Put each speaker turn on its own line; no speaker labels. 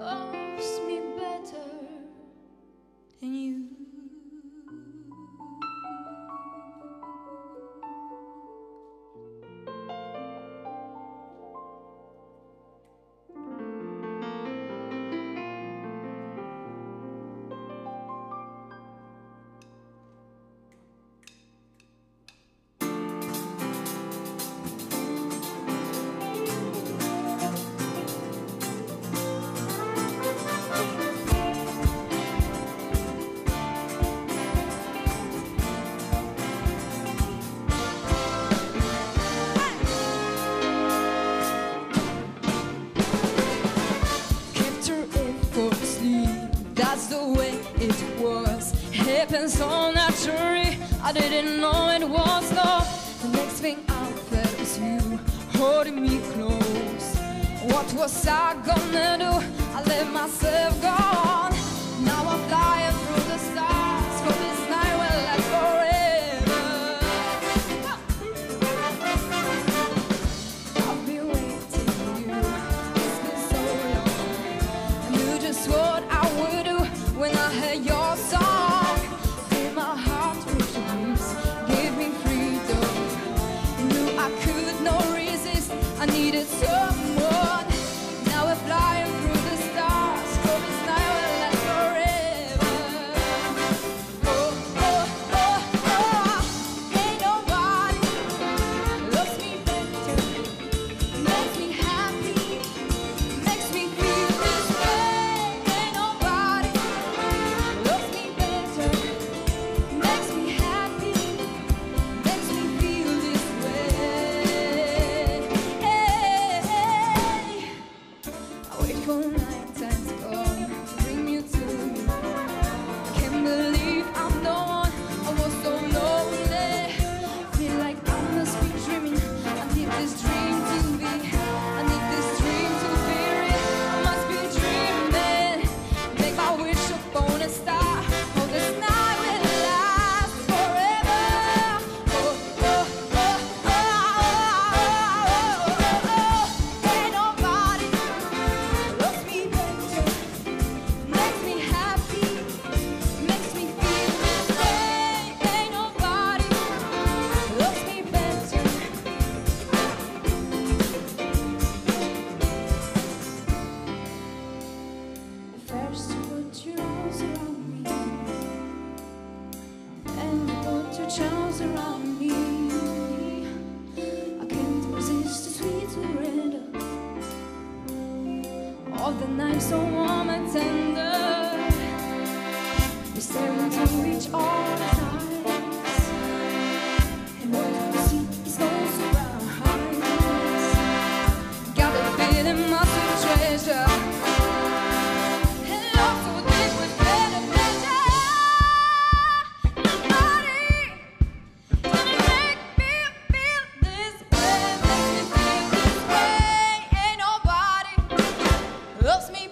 Oh happened so naturally. I didn't know it was love. The next thing I felt was you holding me close. What was I gonna do? I let myself go on. Now I'm flying. multiple nine times. charms around me. I can't resist the sweet surrender. All the nights so warm and tender. You're staring to reach all the time? loves me